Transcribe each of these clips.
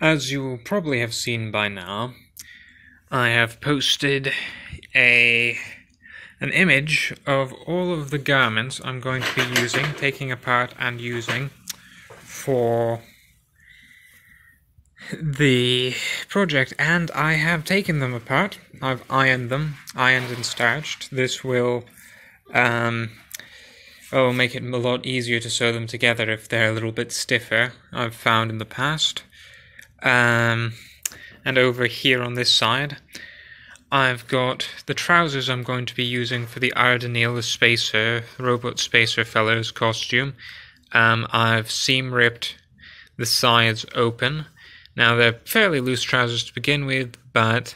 As you probably have seen by now, I have posted a an image of all of the garments I'm going to be using, taking apart and using for the project and I have taken them apart. I've ironed them, ironed and starched. This will um, oh, make it a lot easier to sew them together if they're a little bit stiffer, I've found in the past. Um, and over here on this side, I've got the trousers I'm going to be using for the R. Daneel, the Spacer, Robot Spacer Fellows costume. Um, I've seam ripped the sides open. Now, they're fairly loose trousers to begin with, but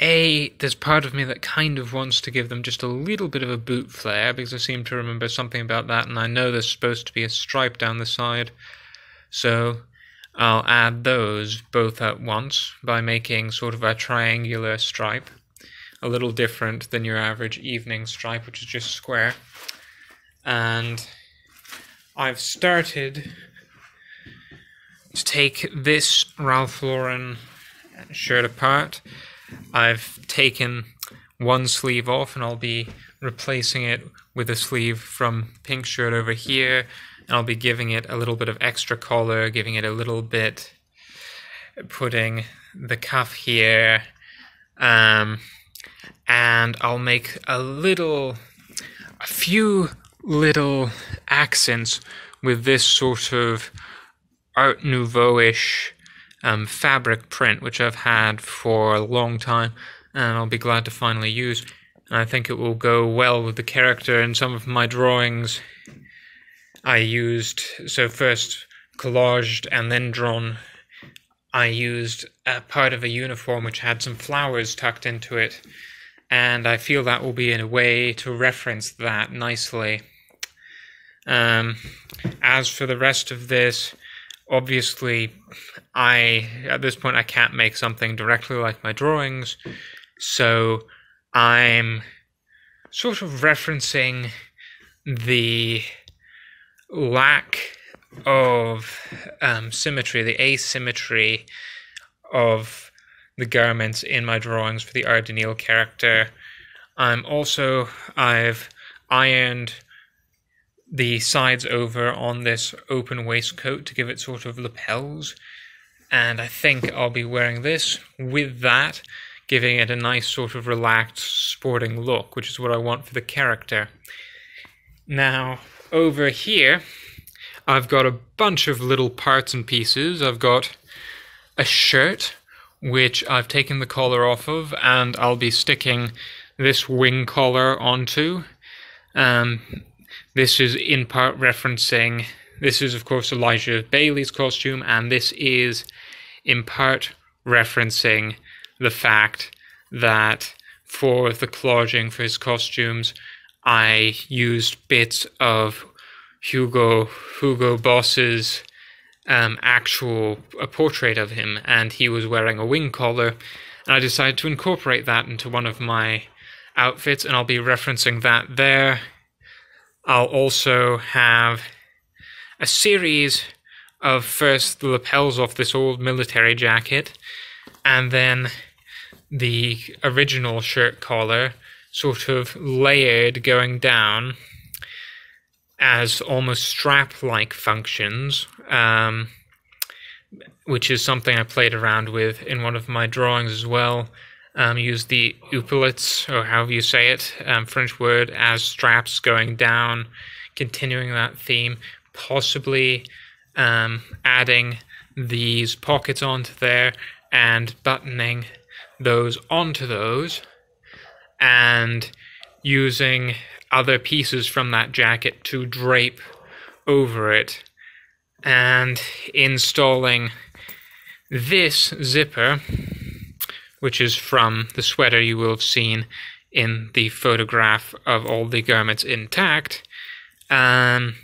A, there's part of me that kind of wants to give them just a little bit of a boot flare, because I seem to remember something about that, and I know there's supposed to be a stripe down the side. So, I'll add those both at once by making sort of a triangular stripe, a little different than your average evening stripe, which is just square. And I've started to take this Ralph Lauren shirt apart. I've taken one sleeve off and I'll be replacing it with a sleeve from pink shirt over here I'll be giving it a little bit of extra color, giving it a little bit, putting the cuff here, um, and I'll make a little, a few little accents with this sort of Art Nouveau-ish um, fabric print, which I've had for a long time, and I'll be glad to finally use. And I think it will go well with the character in some of my drawings I used, so first collaged and then drawn, I used a part of a uniform which had some flowers tucked into it, and I feel that will be in a way to reference that nicely. Um, as for the rest of this, obviously, I, at this point, I can't make something directly like my drawings, so I'm sort of referencing the lack of um, symmetry, the asymmetry of the garments in my drawings for the R. Daneel character. I'm also I've ironed the sides over on this open waistcoat to give it sort of lapels, and I think I'll be wearing this with that, giving it a nice sort of relaxed sporting look, which is what I want for the character. Now, over here, I've got a bunch of little parts and pieces. I've got a shirt, which I've taken the collar off of, and I'll be sticking this wing collar onto. Um, this is in part referencing, this is of course Elijah Baley's costume, and this is in part referencing the fact that for the collaging for his costumes, I used bits of Hugo Hugo Boss's um, actual a portrait of him, and he was wearing a wing collar, and I decided to incorporate that into one of my outfits, and I'll be referencing that there. I'll also have a series of first the lapels off this old military jacket, and then the original shirt collar sort of layered going down as almost strap-like functions, um, which is something I played around with in one of my drawings as well. Um, use the epaulets, or however you say it, um, French word, as straps going down, continuing that theme, possibly um, adding these pockets onto there and buttoning those onto those and using other pieces from that jacket to drape over it and installing this zipper which is from the sweater you will have seen in the photograph of all the garments intact um,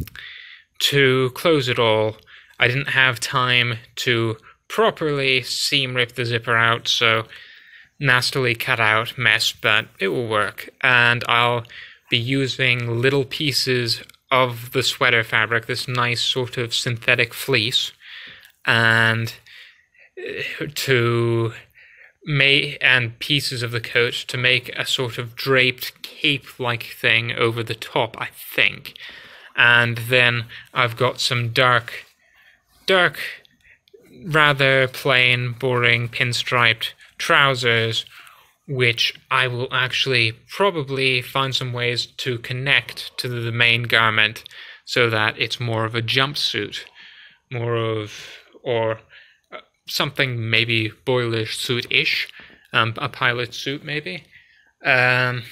to close it all. I didn't have time to properly seam rip the zipper out so nastily cut out mess, but it will work. And I'll be using little pieces of the sweater fabric, this nice sort of synthetic fleece, and uh, to make and pieces of the coat to make a sort of draped cape-like thing over the top, I think. And then I've got some dark, dark, rather plain, boring pinstriped trousers, which I will actually probably find some ways to connect to the main garment so that it's more of a jumpsuit, more of, or something maybe boilish suit-ish, um, a pilot suit maybe. Um,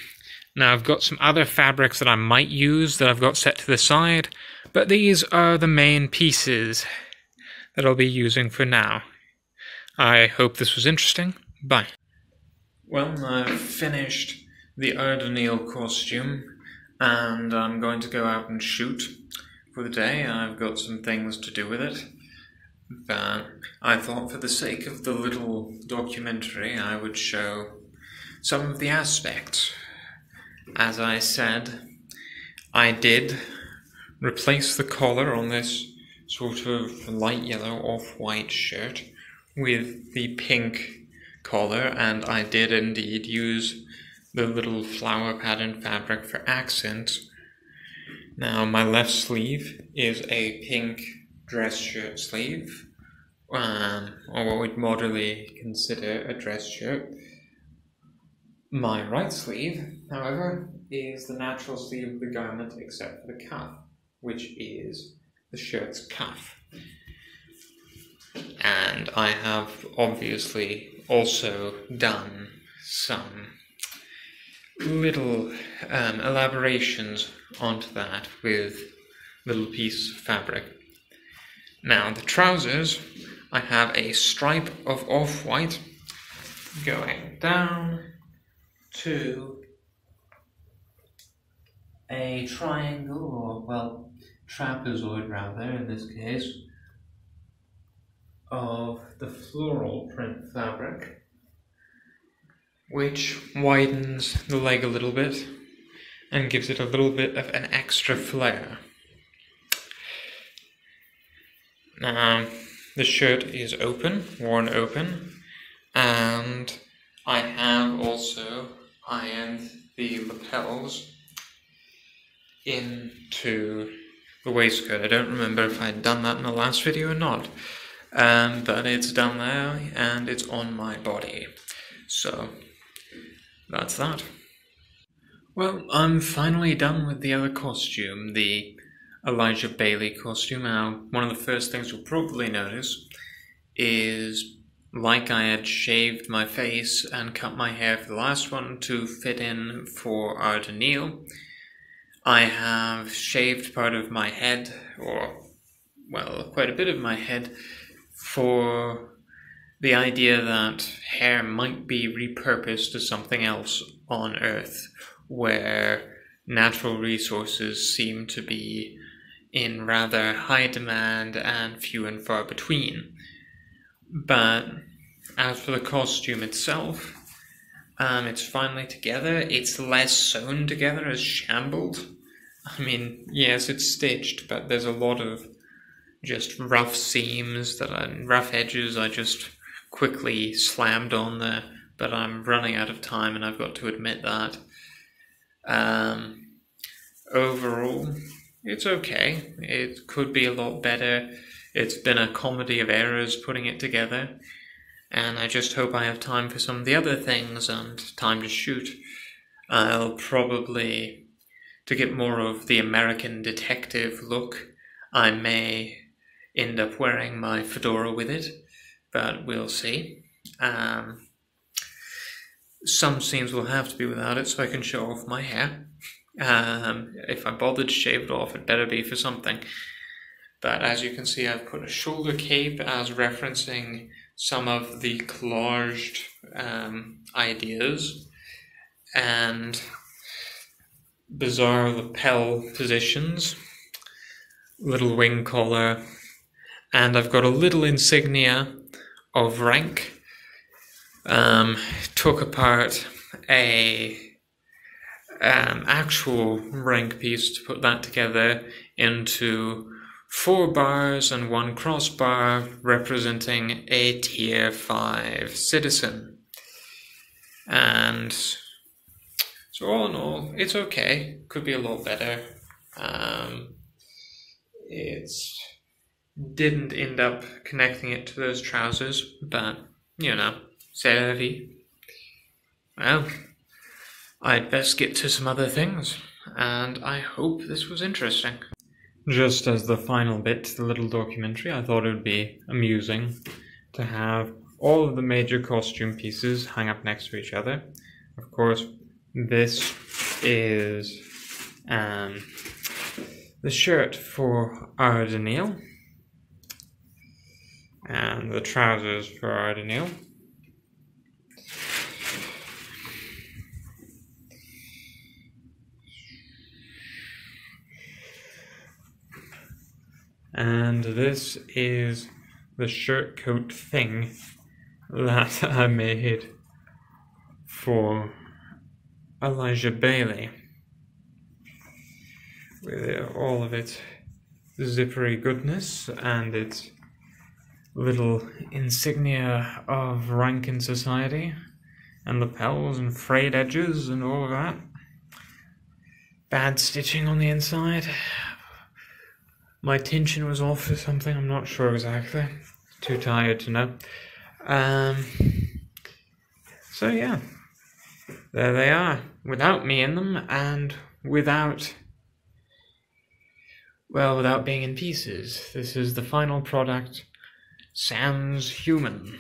now I've got some other fabrics that I might use that I've got set to the side, but these are the main pieces that I'll be using for now. I hope this was interesting. Bye. Well, I've finished the R. Daneel costume, and I'm going to go out and shoot for the day. I've got some things to do with it. But I thought for the sake of the little documentary I would show some of the aspects. As I said, I did replace the collar on this sort of light yellow off-white shirt with the pink collar and I did indeed use the little flower pattern fabric for accents. Now my left sleeve is a pink dress shirt sleeve, um, or what we'd moderately consider a dress shirt. My right sleeve, however, is the natural sleeve of the garment except for the cuff, which is the shirt's cuff. And I have obviously also done some little um, elaborations onto that with little pieces of fabric. Now, the trousers, I have a stripe of off-white going down to a triangle, or, well, trapezoid rather, in this case, of the floral print fabric, which widens the leg a little bit and gives it a little bit of an extra flair. Now, the shirt is open, worn open, and I have also ironed the lapels into the waistcoat. I don't remember if I'd done that in the last video or not, um, but it's done there and it's on my body. So, that's that. Well, I'm finally done with the other costume, the Elijah Baley costume. Now, one of the first things you'll probably notice is like I had shaved my face and cut my hair for the last one to fit in for R. Daneel, I have shaved part of my head, or, well, quite a bit of my head, for the idea that hair might be repurposed to something else on Earth, where natural resources seem to be in rather high demand and few and far between. But as for the costume itself, um, it's finally together. It's less sewn together as shambled. I mean, yes, it's stitched, but there's a lot of just rough seams that are rough edges I just quickly slammed on there. But I'm running out of time, and I've got to admit that. Um, overall, it's okay. It could be a lot better. It's been a comedy of errors putting it together. And I just hope I have time for some of the other things and time to shoot. I'll probably, to get more of the American detective look, I may end up wearing my fedora with it, but we'll see. Um, some scenes will have to be without it so I can show off my hair. Um, if I bothered to shave it off, it better be for something. But as you can see, I've put a shoulder cape as referencing some of the collaged um, ideas and bizarre lapel positions, little wing collar, and I've got a little insignia of rank. Um, took apart a um, actual rank piece to put that together into four bars and one crossbar representing a tier 5 citizen. And so, all in all, it's okay. Could be a lot better. Um, it's didn't end up connecting it to those trousers, but you know, vie. Well, I'd best get to some other things, and I hope this was interesting. Just as the final bit to the little documentary, I thought it would be amusing to have all of the major costume pieces hang up next to each other. Of course, this is um, the shirt for R. Daneel and the trousers for R. Daneel. And this is the shirt coat thing that I made for Elijah Baley with all of its zippery goodness and its little insignia of rank in society and lapels and frayed edges and all of that. Bad stitching on the inside. My tension was off or something, I'm not sure exactly. Too tired to know. Um, so yeah, there they are, without me in them and without, well, without being in pieces. This is the final product. Sans human.